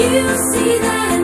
you see that?